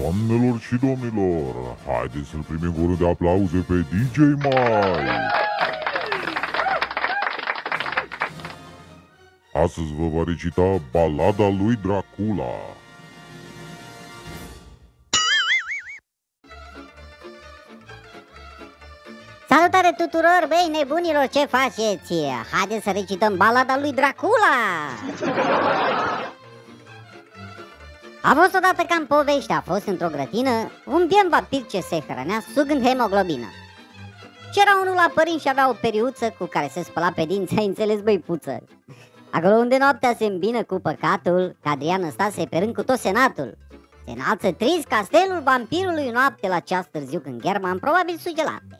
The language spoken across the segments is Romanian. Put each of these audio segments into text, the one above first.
Doamnelor și domnilor, haideți să-l primim cu de aplauze pe DJ Mai! Astăzi vă va recita balada lui Dracula. Salutare tuturor, băi nebunilor, ce faceți? Haideți să recităm balada lui Dracula! A fost odată ca în poveste, a fost într-o grătină un bian vampir ce se hrănea sugând hemoglobină. Și era unul la părinți și avea o periuță cu care se spăla pe dinți, ai înțeles băipuță. Acolo unde noaptea se îmbină cu păcatul, Cadrian stase pe rând cu tot senatul. Se înalță trist castelul vampirului noapte la ceas târziu când German probabil suge lapte.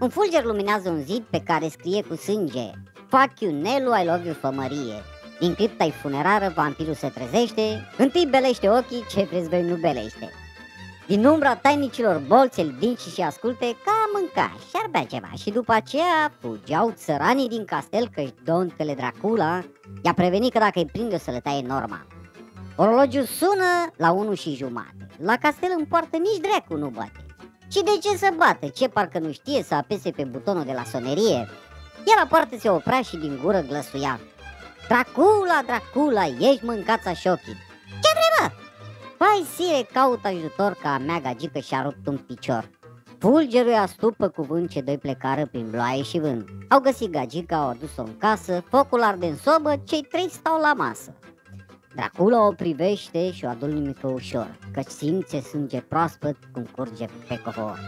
Un fulger luminează un zid pe care scrie cu sânge Fuck you, Nelu, I love you, fămărie Din cripta funerară, vampirul se trezește Întâi belește ochii, ce vreți voi nu belește Din umbra tainicilor bolți îl dinci și asculte ca a mânca și ar bea ceva Și după aceea fugeau țăranii din castel că-și dontele Dracula I-a prevenit că dacă îi prinde o să le taie norma Orologiul sună la 1 și jumate La castel în poartă nici dracu nu bate și de ce să bată? Ce parcă nu știe să apese pe butonul de la sonerie? Iar la poartă se oprea și din gură glăsuia. Dracula, Dracula, ești mâncața șochii. Ce trebuie? Pai sire, caut ajutor ca a mea gagică și-a rupt un picior. Fulgerul astupă cuvânt ce doi plecară prin bloaie și vânt. Au găsit gagica, au adus-o în casă, focul arde în sobă, cei trei stau la masă. Dracula o privește și o adulmică ușor, Căci simțe sânge proaspăt cum curge pe covor.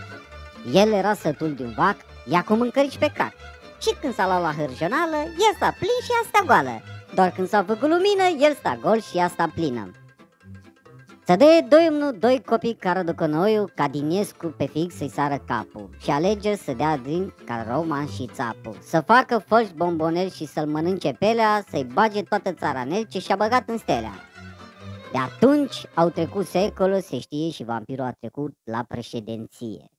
El era sătul de un vac, ia cu mâncărici pe cap. Și când s-a luat la hârjonală, el sta plin și ea sta goală. Doar când s-a făcut lumină, el sta gol și ea sta plină. Să dea doi nu doi copii care ducă noiul ca Dinescu pe fix să-i sară capul și alege să dea din ca Roman și țapul. Să facă făși bombonel și să-l mănânce pelea, să-i bage toată țara în el ce și-a băgat în stelea. De atunci au trecut secole, se știe și vampirul a trecut la președinție.